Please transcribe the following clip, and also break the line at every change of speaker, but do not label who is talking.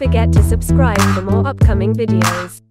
forget to subscribe for more upcoming videos.